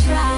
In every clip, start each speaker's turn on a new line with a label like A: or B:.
A: try.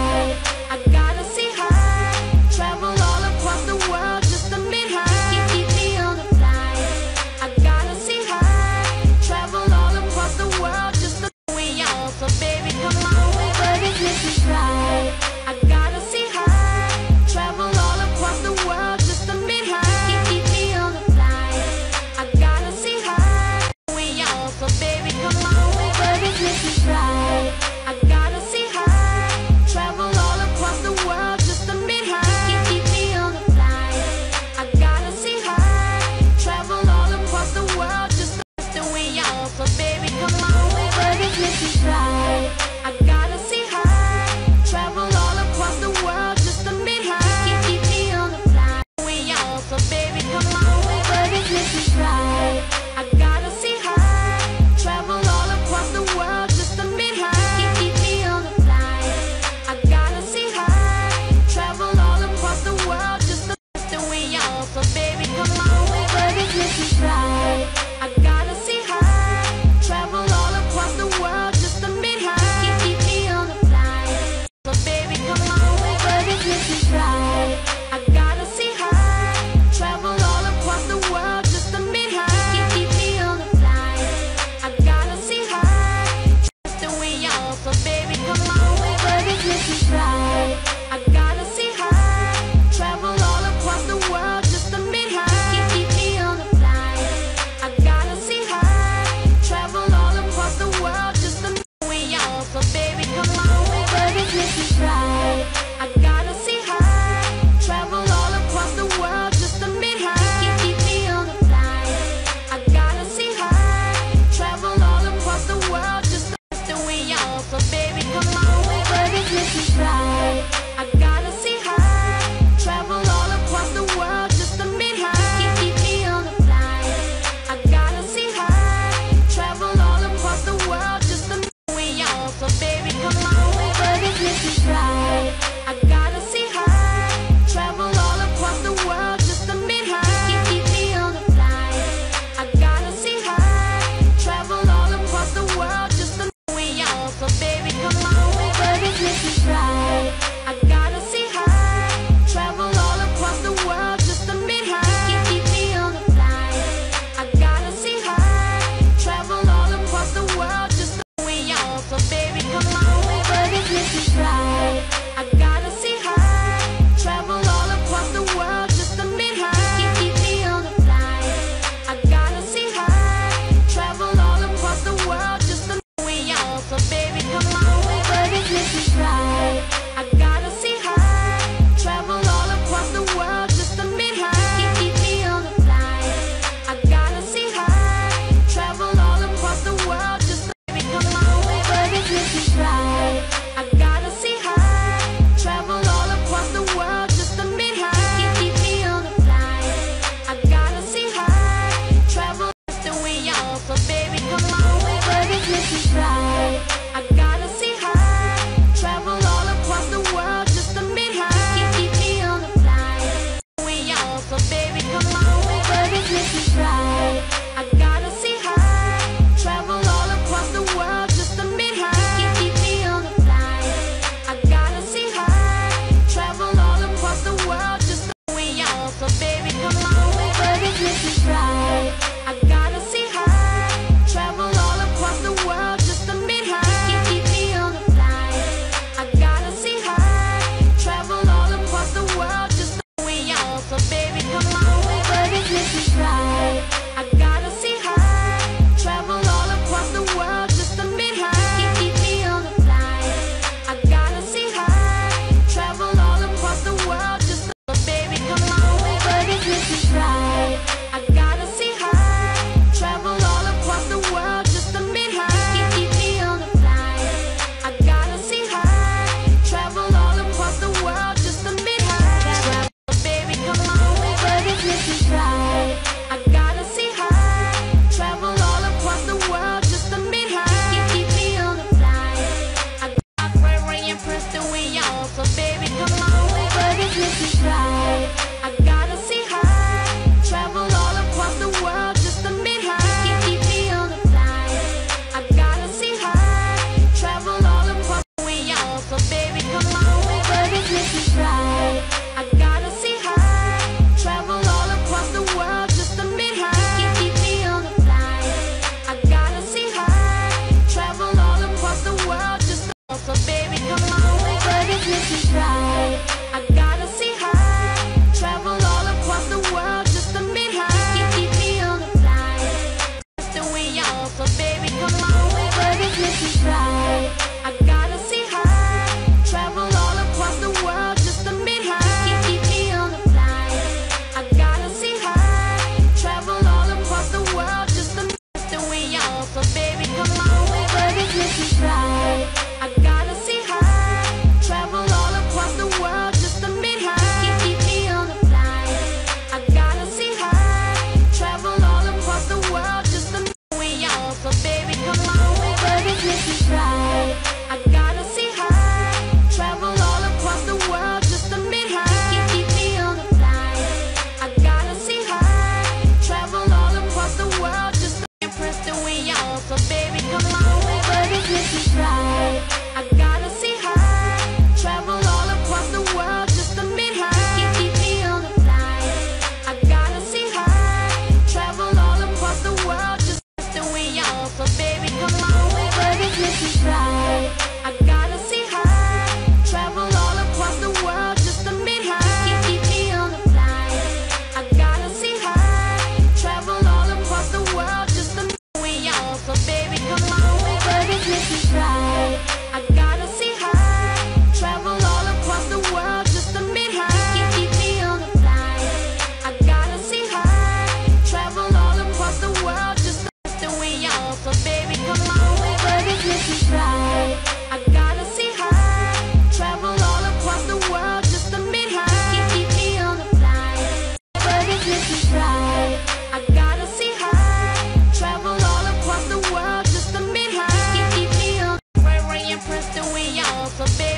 A: some big